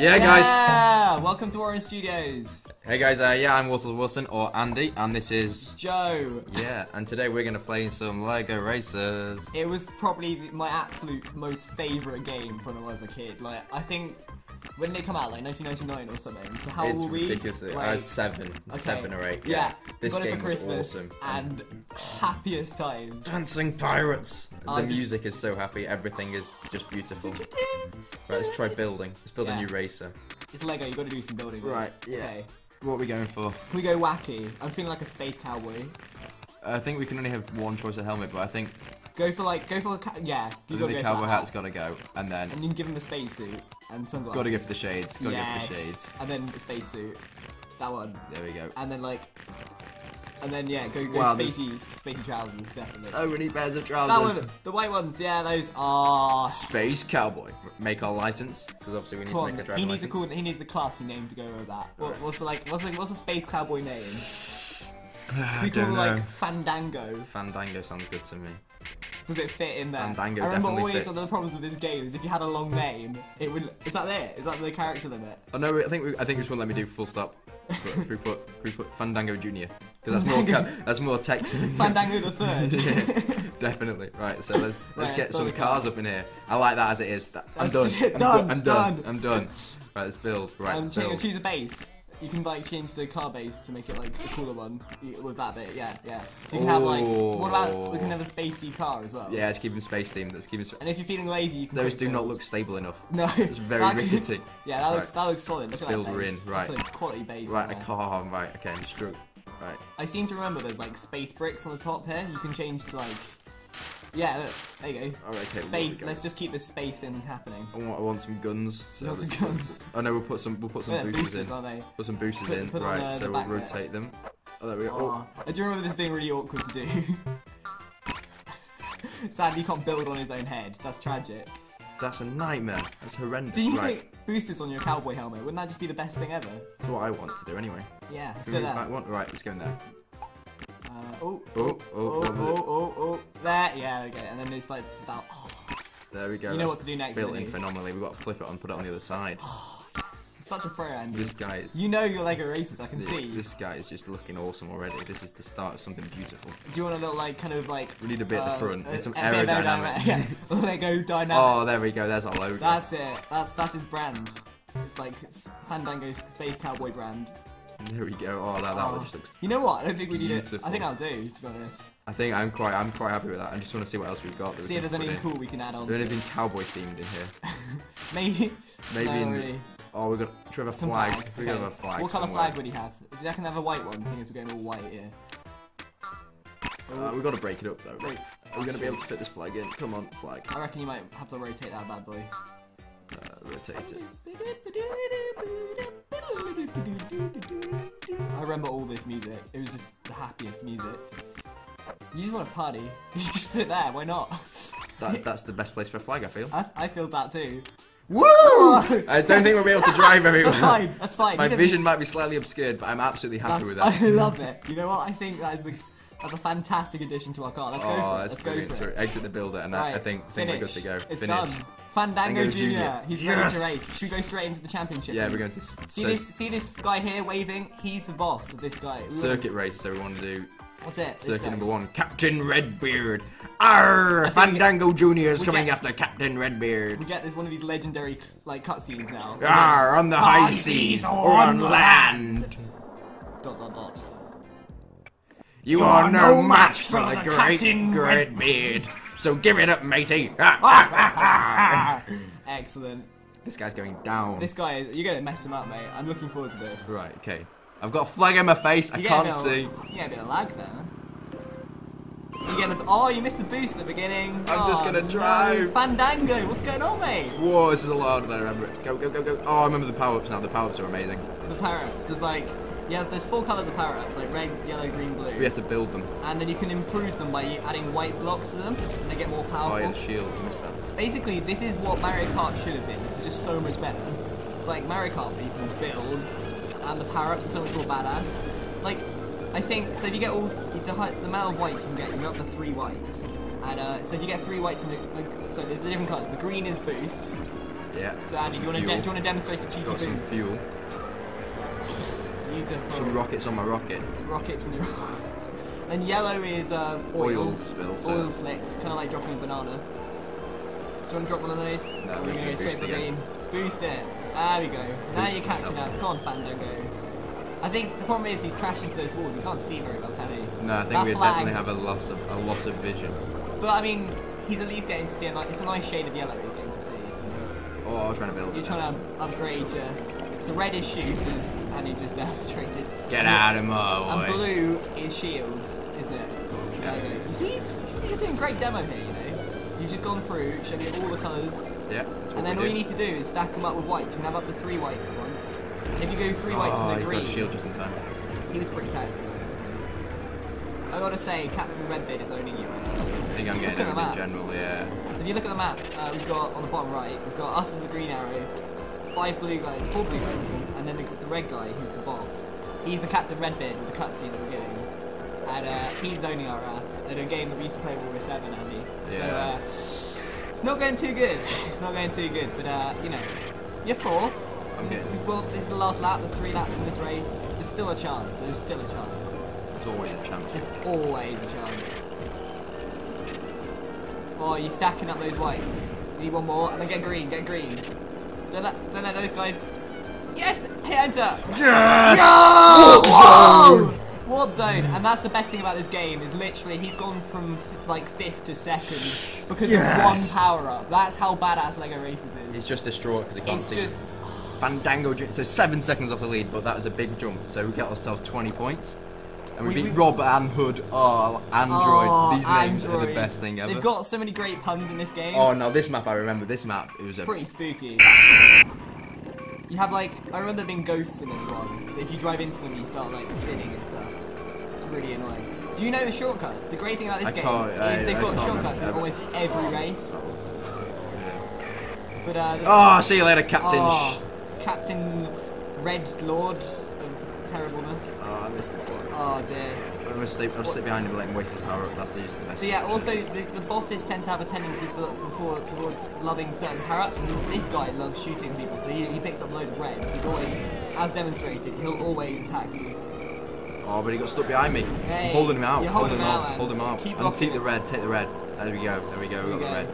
Yeah, guys. Yeah! Welcome to Warren Studios. Hey guys, uh, yeah, I'm Walter Wilson or Andy, and this is Joe. yeah, and today we're gonna play some Lego Racers. It was probably my absolute most favourite game from when I was a kid. Like, I think when did it come out? Like 1999 or something. So how it's old were we? ridiculous. I Like, was seven, okay. seven or eight. Yeah. this got it game for Christmas was awesome. and happiest times. Dancing pirates. I the just- music is so happy. Everything is just beautiful. right, let's try building. Let's build Yeah. a new racer. It's Lego. You got to do some building. Right, yeah. Okay. What are we going for? Can we go wacky? I'm feeling like a space cowboy. I think we can only have one choice of helmet, but I think Go for like, go for a yeah. You gotta the go cowboy for that hat's got to go, and then And you can give him a spacesuit and sunglasses. got to go for the shades. Got to yes. for the shades. And then a spacesuit. That one. There we go. And then like, and then yeah, go go Wow, spacey spacey trousers definitely. So many pairs of trousers. that one, the white ones, yeah, those are. Space Cowboy. Make our license because obviously we need Come to make a driver he needs a cool. He needs a classy name to go with that. What, Alright. What's the like? What's the what's the space cowboy name? I We call don't it know. like Fandango. Fandango sounds good to me. Does it fit in there? Fandango I remember definitely always fits. one of the problems with this game is if you had a long name, it would. Is that it? Is that the character limit? Oh no, I think we, I think we just won't let me do full stop. But we put we put Fandango Junior because that's more that's more text. Fandango the third. Yeah, definitely. Right, so let's let's Right, get some cars up in here. I like that as it is. That, I'm done. I'm done, I'm done. I'm done. Right, let's build. Right, um, build. choose a base. You can like change the car base to make it like a cooler one with that bit. Yeah, yeah. So you can have like. What about we can have a spacey car as well? Yeah, let's keep him space themed. Let's keep. And if you're feeling lazy, you can. Those do not look stable enough. No, It's very that could- rickety. Yeah, that looks that looks solid. Let's Look at that build her in, right. That's a quality base. Right, a car. Right, okay, stroke. Right. I seem to remember there's like space bricks on the top here. You can change to like. Yeah, look, there you go. Alright, okay, space. go. Let's just keep this space thing happening. I want, I want some guns. So want some guns? Oh no, we'll put some. We'll put some boosters, boosters, in. aren't they? Put some boosters Put- in. put on right, so we'll back there. rotate them. Oh, there we go. Oh, I do you remember this being really awkward to do. Sadly, you can't build on his own head. That's tragic. That's a nightmare. That's horrendous. Do you right, think boosters on your cowboy helmet? Wouldn't that just be the best thing ever? that's what I want to do anyway. Yeah, let's do that. Right, let's go in there. Uh, oh, Oh, oh, oh, oh, oh, oh, oh, there, yeah, okay, and then it's like that. Oh, There we go. You know what to do next, Built-in phenomenally. We've got to flip it on, put it on the other side. such a pro, Andy. This guy is. You know your Lego Racers, I can th- see. This guy is just looking awesome already. This is the start of something beautiful. Do you want a little like kind of like? We need a bit at the uh, front. uh, Need some a aerodynamic. Yeah, Lego dynamic. Oh, there we go. There's our logo. That's it. That's that's his brand. It's like it's Fandango's Space Cowboy brand. There we go. Oh, that, that Oh. just looks. You know what? I don't think we need it. I think I'll do, to be honest. I think I'm quite. I'm quite happy with that. I just want to see what else we've got. See if there's anything in. cool we can add on. Is there anything cowboy themed in here? Maybe. Maybe no, in. really. Oh, we got. Should we have a Some flag? flag. We okay. got a flag. What colour flag would he have? Do you reckon have a white one, seeing as we're going all white here? Uh, we've got to break it up though. Wait, Are we going to be able to fit this flag in? Come on, flag. I reckon you might have to rotate that bad boy. Uh, rotate it. I remember all this music. It was just the happiest music. You just want to party. You just put it there. Why not? That, that's the best place for a flag, I feel. I, I feel that too. Woo! I don't think we'll be able to drive very That's fine. That's fine. My vision might be slightly obscured, but I'm absolutely happy That's- with that. I love it. You know what? I think that is the that's a fantastic addition to our car. Let's go oh, for it. Let's go for it. exit the builder, and I, I Right, think, think we're good to go. It's Finish. done. Fandango Jr. He's Yes. ready to race. Should we go straight into the championship? Yeah, we're going to See so, this? See this guy here waving? He's the boss of this guy. Ooh. circuit race. So we want to do What's it? Circuit number one. Captain Redbeard. Arr! Fandango Junior is coming get- after Captain Redbeard. We get this one of these legendary like cutscenes now. Arr! On the high seas or on land. Dot dot dot. You are no match for the great Redbeard. So give it up, matey. Excellent. this guy's going down. This guy, is, you're gonna mess him up, mate. I'm looking forward to this. Right, okay. I've got a flag in my face. I can't of- see. You get a bit of lag there. You get a, oh, you missed the boost at the beginning. I'm just Oh, gonna no. Fandango, what's going on, mate? Whoa, this is a lot harder than I remember it. Go, go, go, go. Oh, I remember the power ups now. The power ups are amazing. The power ups. There's like, yeah, there's four colours of power ups, like red, yellow, green, blue. We have to build them. And then you can improve them by adding white blocks to them, and they get more Oh, powerful. yeah, the shield. I missed that. Basically, this is what Mario Kart should have been. This is just so much better. It's like Mario Kart, but you can build, and the power ups are so much more badass. Like, I think so. If you get all the, high, the amount of whites you can get, you can get up to three whites. And uh, so if you get three whites in the like, so there's the different colours. The green is boost, Yeah. So Andy, do you want to you want to demonstrate a cheeky Got some boost? fuel. Beautiful. Some rockets on my rocket. rockets in your. rocket. and yellow is um, oil. Oil spill. So Oil slicks, kind of like dropping a banana. Do you want to drop one of those? No, Or I'm are we gonna gonna go straight for again. green? Boost it. There we go. Now Boost you're catching up. Come on, Fandango. I think the problem is he's crashed into those walls. He can't see very well, can he? no, I think we definitely have a loss of a loss of vision. But I mean, he's at least getting to see a nice. It's a nice shade of yellow he's getting to see. Oh, I was trying to build. You're trying to upgrade your. So red is shooters, and he just demonstrated. Get out of my way. And blue is shields, isn't it? There you see, you're doing great demo here, you know. You've just gone through, showing you all the colours, Yeah. And then all do. you need to do is stack them up with whites. You can have up to three whites at once. And If you go three whites oh, and a green, got a shield just in time. he was pretty tactical. I gotta say, Captain Redbeard is owning you. I think I'm getting over in maps. general. Yeah. So if you look at the map, uh, we've got on the bottom right, we've got us as the green arrow, five blue guys, four blue guys, and then the, the red guy who's the boss. He's the Captain Redbeard with the cutscene at the beginning, and uh, he's owning our ass at a game that we used to play when we were seven, Andy. So Yeah. uh, it's not going too good. It's not going too good, but uh, you know, you're fourth. I'm This, good. this is the last lap. There's three laps in this race. There's still a chance. There's still a chance. It's always a chance. There's always a chance. Oh, you're stacking up those whites. You need one more, and then get green, get green. Don't let, don't let those guys. Yes! Hit enter! Yeah! Whoa! Warp zone, and that's the best thing about this game is literally he's gone from f- like fifth to second because Yes. of one power up. That's how badass Lego Racers is. He's just distraught because he can't It's see. just Fandango, so seven seconds off the lead, but that was a big jump. So we get ourselves 20 points. And we, We- beat we- Rob and Hood. Oh, Android. Oh, These names are the best thing ever. They've got so many great puns in this game. Oh, no, this map, I remember. This map, it was a. pretty spooky. You have like I remember there being ghosts in this one. If you drive into them, you start like spinning and stuff. It's really annoying. Do you know the shortcuts? The great thing about this I game can't- is I- they've I got shortcuts in almost every race. But uh, Oh, see you later, Captain. oh, Captain Red Lord terribleness. Oh, ah, I missed the ball. Oh dear. I'm gonna stay, I'll sit behind him and let him waste his power up. That's the, the best. So yeah, also the, the bosses tend to have a tendency for, for towards loving certain power-ups, and this guy loves shooting people, so he, he picks up loads of reds. He's always, as demonstrated, he'll always attack you. Oh, but he got stuck behind me. Hey, I'm holding him out. you're holding holding him out, out. Hold him out. Keep and take the red. Take the red. There we go. There we go. We got the red.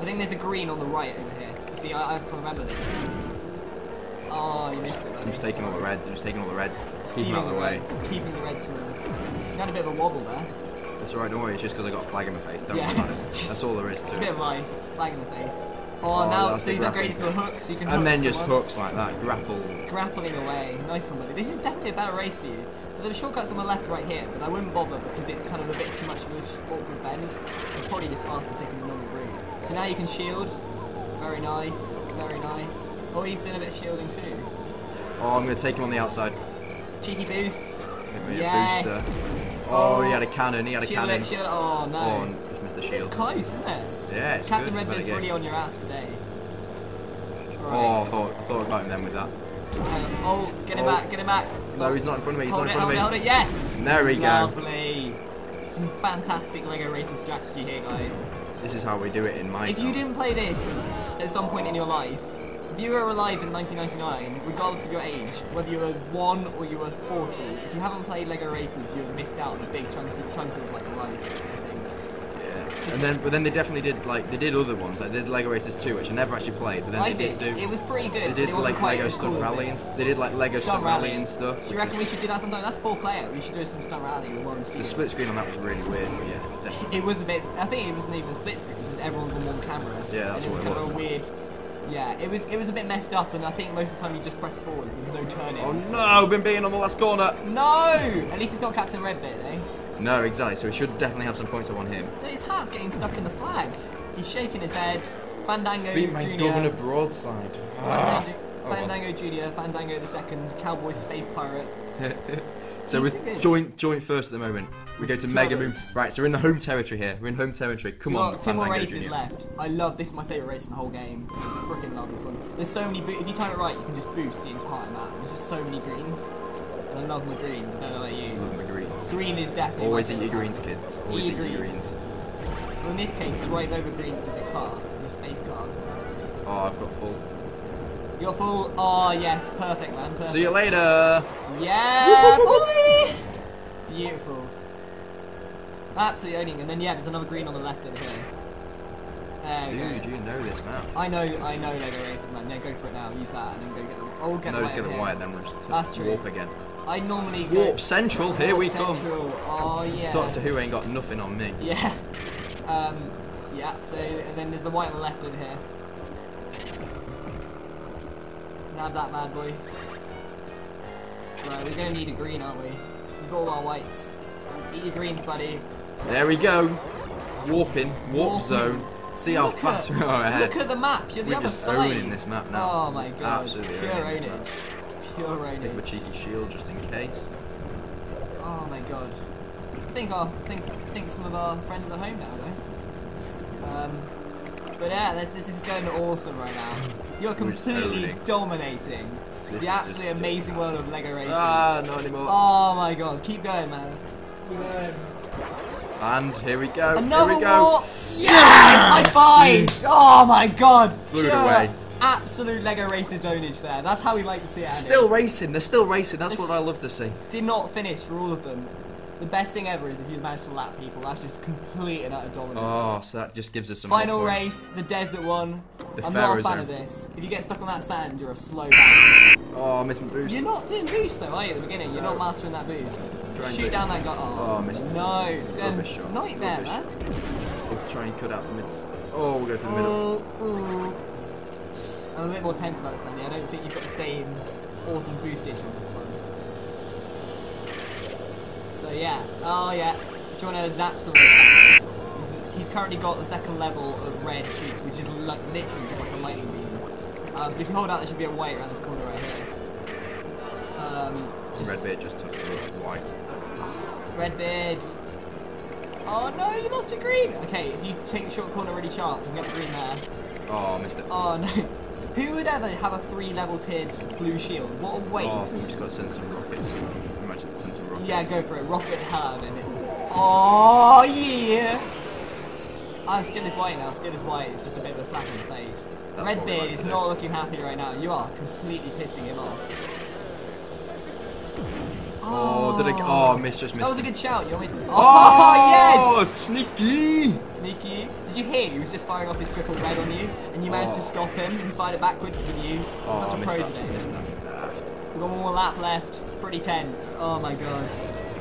I think there's a green on the right over here. You see, I, I can remember this. Oh, you missed it. I'm just taking all the reds. I'm just taking all the reds. Keep him Stealing out of the way. reds, keeping the reds from. You had a bit of a wobble there. That's alright. Don't worry. It's just because I got a flag in my face. Don't yeah. worry about it. That's all there is to It's to a bit it. of life. Flag in the face. Oh, Oh, now so the he's upgraded to a hook, so you can. And then just someone. hooks like that. Grapple. grappling away. Nice one, buddy. This is definitely a better race for you. So the shortcuts on the left right here, but I wouldn't bother because it's kind of a bit too much of a awkward bend. It's probably just faster taking the normal route. So now you can shield. Very nice. Very nice. Oh, he's doing a bit of shielding too. Oh, I'm gonna take him on the outside. Cheeky boosts. Yes. booster. Oh, he had a cannon. He had a shield cannon. it, shield. Oh no. Oh, just missed the it's close, isn't it? Yeah, it's Captain good. Redbeard's really on your ass today. Oh, I Right. thought I thought about him then with that. Um, oh, get him Oh. back, get him back. No, he's not in front of me. He's hold not it, in front hold of it, me. hold it. Yes. There we go. Lovely. Some fantastic Lego racing strategy here, guys. This is how we do it in my If you didn't play this at some point in your life, if you were alive in 1999, regardless of your age, whether you were one or you were 40, if you haven't played Lego Racers, you've missed out on a big chunk of, chunk of like life. Yeah. And then, but then they definitely did like they did other ones. Like they did Lego Racers 2, which I never actually played. But then I they did. did do. It was pretty good. They did like Lego Stunt cool Rally and they did like Lego Stunt, Rally and stuff. Do you reckon we should do that sometime? That's four player. We should do some stunt rally with Warren the split screen on that was really weird, but yeah, definitely. It was a bit. I think it wasn't even split screen. It was just everyone's on one camera. Yeah, that's and it was what it kind of a weird. Yeah, it was. It was a bit messed up, and I think most of the time you just press forward. There was no turning. Oh no, been being on the last corner. No! At least it's not Captain Redbeard, eh? No, exactly. So we should definitely have some points on him. His hat's getting stuck in the flag. He's shaking his head. Fandango Beat my Junior. governor broadside. Fandango, Oh, well. Fandango Junior. Fandango the second. Cowboy Space Pirate. So we're joint joint first at the moment. We go to Two Mega Moon. others. Right, so we're in the home territory here. We're in home territory. Come two, on, two more Fandango races Junior. left. I love this. Is my favorite race in the whole game. Freaking love this one. There's so many. Bo- if you time it right, you can just boost the entire map. There's just so many greens. And I love my greens. I don't know about you. Love my greens. Green is definitely. Always my eat your favourite greens, kids. Always Eat your greens. greens. Well, in this case, drive over greens with your car, your space car. Oh, I've got full. You got full. Oh yes, perfect, man. Perfect. See you later. Yeah, boy. Beautiful. Absolutely owning. And then yeah, there's another green on the left over here. There we Dude, go. you know this map. I know, I know Lego Racers, man. Yeah, go for it now. Use that and then go get the. Oh, get No, the just get white the over white, then we'll just t- That's true. warp again. I normally go. Warp Central, here we Warp come. Central. Oh yeah. Doctor Who ain't got nothing on me. Yeah. Um, yeah, so, and then there's the white on the left over here. Nab that bad boy. Right, we're gonna need a green, aren't we? We've got all our whites. Eat your greens, buddy. There we go. Warping, warp Warping. zone. See how fast we are ahead. Look at the map, you're the We're other just side. owning this map now. Oh my god, absolutely pure owning map. Pure Give a ownage. cheeky shield just in case. Oh my god. I think our think think some of our friends are home now, guys. Um, but yeah, this this is going awesome right now. You're completely dominating This the absolutely amazing world of Lego Racers. Ah, not anymore. Oh my god, keep going, man. Keep going. And here we go. Another here we go. more. Yes! High five! Oh my god! Blew it away. Absolute Lego racer donage there. That's how we like to see it. Andy. Still racing. They're still racing. That's This- what I love to see. did not finish for all of them. The best thing ever is if you manage to lap people. That's just complete and utter dominance. Oh, so that just gives us some. Final race, the desert one. The I'm not a fan zone. of this. If you get stuck on that sand, you're a slow bastard. Oh, missed my boost. You're not doing boost though, are you? At the beginning, you're not mastering that boost. Shoot down that guy. Oh, Oh, missed. No, it's going Rubbish shot. nightmare, Rubbish man. We'll try and cut out the mids. Oh, we'll go for the middle. Oh, ooh. I'm a bit more tense about this, Andy. I don't think you've got the same awesome boostage on this one. So yeah, oh yeah. Do you want to zap some of? He's, currently got the second level of red shoots, which is li- literally just like a lightning beam. Um, but if you hold out, there should be a white around this corner right here. Um, just Red beard just took the white. Red beard. Oh no, you lost your green. Okay, if you take the short corner really sharp, you can get the green there. Oh, I missed it. Oh no. Who would ever have a three level tiered blue shield? What a Oh, waste. we've just got to send some rockets. Send some rockets. yeah, go for it. Rocket out of it. Oh yeah. Oh, I'm still as white now, still as white. It's just a bit of a slap in the face. That's Red Beard is not looking happy right now. You are completely pissing him off. Oh, did it? Oh, oh. missed. Just missed. That was a good shout. You always. Oh, Oh, sneaky! yes! Sneaky. Did you hear? He was just firing off his triple red on you, and you managed to Oh. stop him. He fired it backwards because of you. Oh, Such a pro that. today. Got one more lap left. It's pretty tense. Oh my god.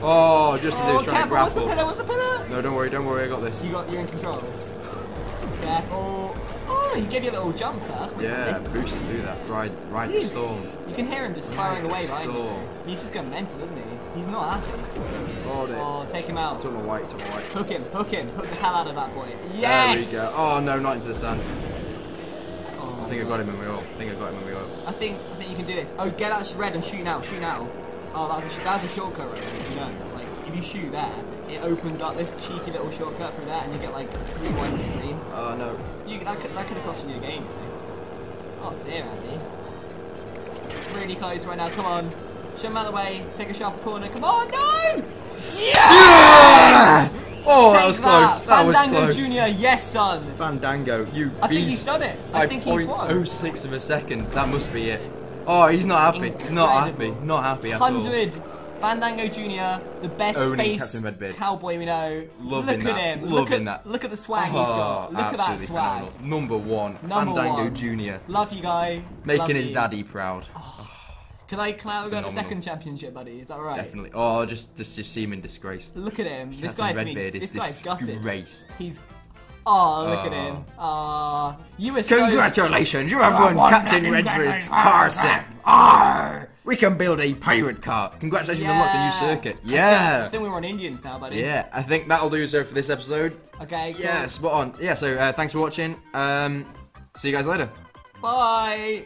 Oh, just as he Oh, was trying to careful! What's the grapple. pillar? What's the pillar? No, don't worry, don't worry. I got this. You got. You're in control. Careful. Oh, he gave you a little jump there. That's pretty Yeah, boost and do that. Ride, ride the storm. You can hear him just firing away you. storm. He's just going mental, isn't he? He's not happy. Oh, dear. Oh, take him out. Took my white, took my white. Hook him, hook him, hook the hell out of that boy. Yes! There we go. Oh no, not into the sand. I think I got him in my oil. I think I got him in my oil. I think I think you can do this. Oh, get that red and shoot now, shoot now. Oh, that's a that's a shortcut right there, you know. Like if you shoot there, it opens up this cheeky little shortcut through there, and you get like three whites and green. Oh no. You that could that could have cost you the game. Really. Oh dear, Andy. Really close right now. Come on, shove him out of the way. Take a sharper corner. Come on, no! Yes! Oh, that was close. That was Fandango close. Junior, yes, son. Fandango, you I think he's done it. I By think he's won. 0.06 of a second. That must be it. Oh, he's not happy. Not happy. Not happy at all. Hundred. Fandango Junior, the best Owning space Captain cowboy we know. Loving look at that. him. look Loving at that. look at the swag he's Oh, got. Look at that absolutely swag. phenomenal. Number one. Number Fandango one. Junior. Love you, guy. Making Love his you. daddy proud. Oh. Can I can I go the second championship, buddy? Is that right? Definitely. Oh, just, just just see him in disgrace. Look at him. This guy's Redbeard this is guy's gutted. disgraced. He's. Oh, look at Oh. him. Ah, you were so. Congratulations, you have won Captain Redbeard's car set. Arr! We can build a pirate car. Congratulations on unlocked a new circuit. Yeah. I Yeah. think we're on Indians now, buddy. Yeah, I think that'll do so for this episode. Okay. Cool. Yeah, spot on. Yeah, so uh, thanks for watching. Um, see you guys later. Bye.